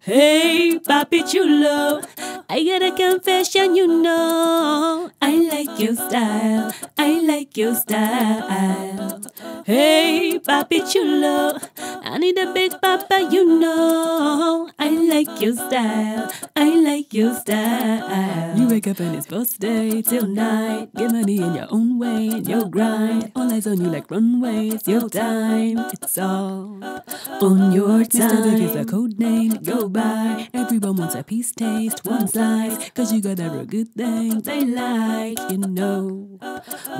Hey, Papi Chulo, I got a confession, you know. I like your style, I like your style. Hey, Papi Chulo, I need a big papa, you know. I like your style, I like your style. Wake up and it's first day till night. Get money in your own way, in your grind. All eyes on you like runways, your time. It's all on your time. Mr. Big is a code name, go by. Everyone wants a piece, taste, one slice. Cause you got that real good thing they like, you know.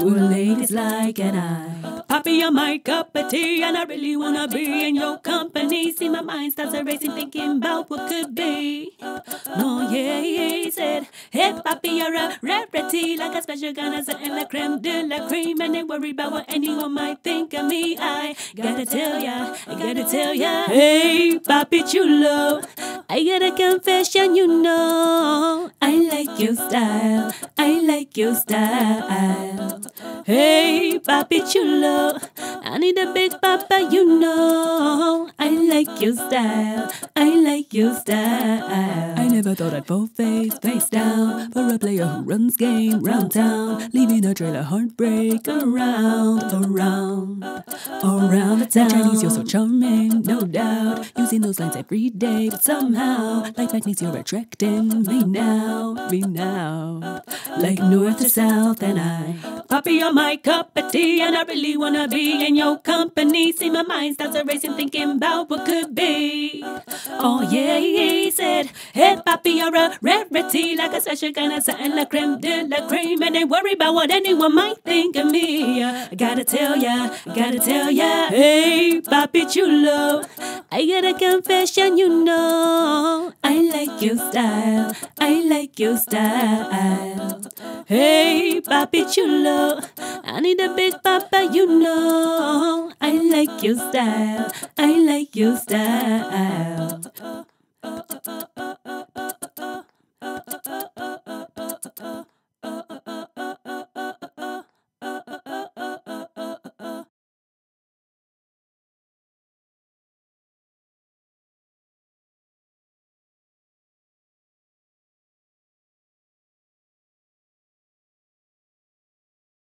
What ladies like, and I. Papi, you're my cup of tea, and I really wanna be in your company. See, my mind starts erasing, thinking about what could be. Oh, yeah, he said, Hey, Papi, you're a rarity, like a special of something like creme de la cream. And they worry about what anyone might think of me. I gotta tell ya, I gotta tell ya. Hey, Papi Chulo, I got a confession, you know. I like your style, I like your style. Hey, Papi Chulo, I need a big papa, you know. I like your style, I like your style. Never thought I'd fall face, face down for a player who runs game round town, leaving a trail of heartbreak around, around, around the town. Chinese, you're so charming, no doubt. Using those lines every day, but somehow, like magnets, you're attracting me now, me now. Like north to south, and I, Papi, you're my cup of tea, and I really wanna be in your company. See, my mind starts erasing, thinking about what could be. Oh yeah, he said, Hey, Papi, you're a rarity, like a special kind of something like creme de la cream, and ain't worry about what anyone might think of me. I gotta tell ya, gotta tell ya, hey, Papi Chulo, I got a confession, you know. I like your style, I like your style. Hey, Papi Chulo, I need a big papa, you know. I like your style, I like your style.